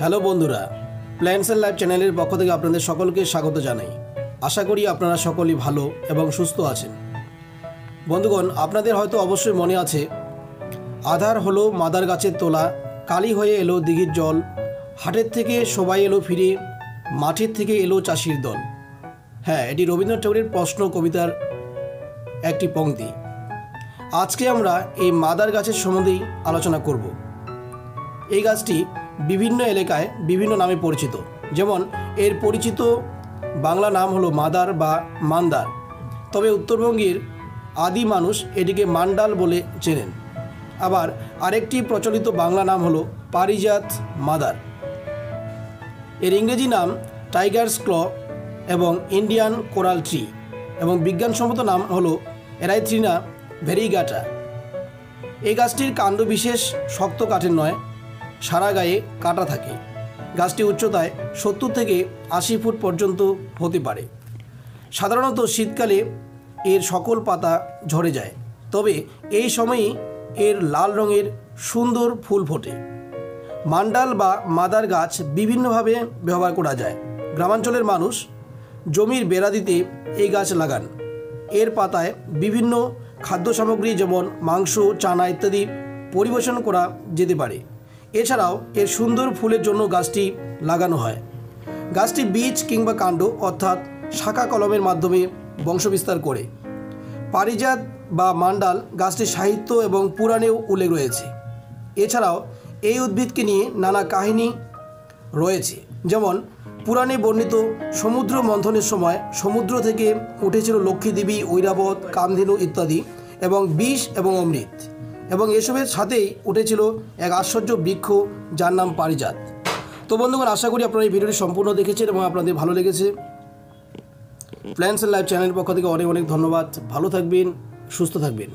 Hello বন্ধুরা and life চ্যানেলের পক্ষ থেকে আপনাদের সকলকে স্বাগত জানাই। আশা করি আপনারা সকলেই ভালো এবং সুস্থ আছেন। বন্ধুগণ, আপনাদের হয়তো অবশ্যই মনে আছে, আধার হলো মাদার গাছের তোলা, কালি হয়ে এলো দিঘির জল, হাটের থেকে সবাই এলো ফিরে, মাঠের থেকে এলো চাষির দল। হ্যাঁ এটি রবীন্দ্রনাথ ঠাকুরের প্রশ্ন কবিতার একটি পংক্তি আজকে আমরা এই মাদার গাছের সম্বন্ধেই আলোচনা করব। এই গাছটি বিভিন্ন এলাকায় বিভিন্ন নামে পরিচিত। যেমন এর পরিচিত বাংলা নাম হলো মাদার বা মান্দার। তবে উত্তরবঙ্গের আদি মানুষ এটিকে মান্ডাল বলে চেনেন। আবার আরেকটি প্রচলিত বাংলা নাম হলো পারিজাত মাদার। এর ইংরেজি নাম টাইগার্স ক্ল এবং ইন্ডিয়ান কোরাল ট্রি এবং বিজ্ঞানসম্মত নাম হলো এরাইথ্রিনা ভেরিগাটা। এই গাছটির কাণ্ড বিশেষ শক্ত কাঠের নয় সারা গায়ে কাটা থাকে। গাছটি উচ্চতায় সত্তর থেকে আশি ফুট পর্যন্ত হতে পারে। সাধারণত শীতকালে এর সকল পাতা ঝরে যায়। তবে এই সময়ই এর লাল রঙের সুন্দর ফুল ফোটে। মান্ডাল বা মাদার গাছ বিভিন্নভাবে ব্যবহার করা যায়। গ্রামাঞ্চলের মানুষ জমির বেড়া দিতে এই গাছ লাগান। এর পাতায় বিভিন্ন খাদ্য সামগ্রী যেমন মাংস, চানা ইত্যাদি পরিবেশন করা যেতে পারে। এছাড়াও এর সুন্দর ফুলের জন্য গাছটি লাগানো হয়। গাছটি বীজ কিংবা কাণ্ড অর্থাৎ শাখা কলমের মাধ্যমে বংশবিস্তার করে। পারিজাত বা মান্ডাল গাছটির সাহিত্য এবং পুরাণেও উল্লেখ রয়েছে। এছাড়াও এই উদ্ভিদকে নিয়ে নানা কাহিনী রয়েছে। যেমন, পুরাণে বর্ণিত সমুদ্র মন্থনের সময় সমুদ্র থেকে উঠেছিল লক্ষ্মী দেবী ঐরাবত, কামধেনু ইত্যাদি এবং বিষ এবং অমৃত। এবং এসবের সাথেই উঠেছিল এক আশ্চর্য বৃক্ষ যার নাম পারিজাত। তো বন্ধুগণ, আশা করি আপনারা এই ভিডিওটি সম্পূর্ণ দেখেছেন এবং আপনাদের ভালো লেগেছে। প্ল্যান্স অ্যান্ড লাইফ চ্যানেলের পক্ষ থেকে অনেক অনেক ধন্যবাদ। ভালো থাকবেন, সুস্থ থাকবেন।